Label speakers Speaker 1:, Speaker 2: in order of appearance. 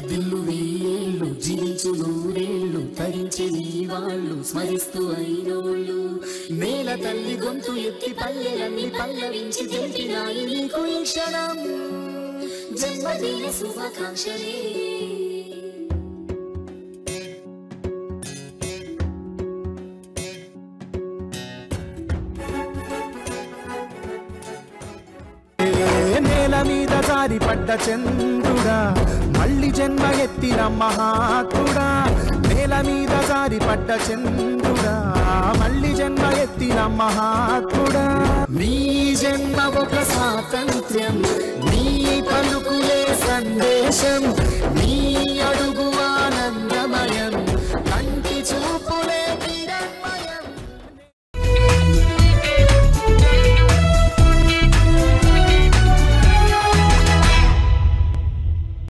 Speaker 1: దిల్లు వెయ్యేళ్ళు జీవించు నూరేళ్ళు తరించి నీ వాళ్ళు స్మరిస్తూ అయినోళ్ళు. నేల తల్లి గొంతు ఎత్తి పల్లెలన్నీ పల్లవించి తెలిపినాయి నీకు ఈ క్షణం. జన్మదిన శుభాకాంక్షలే.
Speaker 2: నేల మీద జారి పడ్డ చంద్రుడా మళ్ళీ జన్మ ఎత్తిన మహాత్ముడా నేల మీద జారి పడ్డ చంద్రుడా మళ్ళీ జన్మ ఎత్తిన మహాత్ముడా.
Speaker 1: మీ జన్మ ఒక స్వాతంత్ర్యం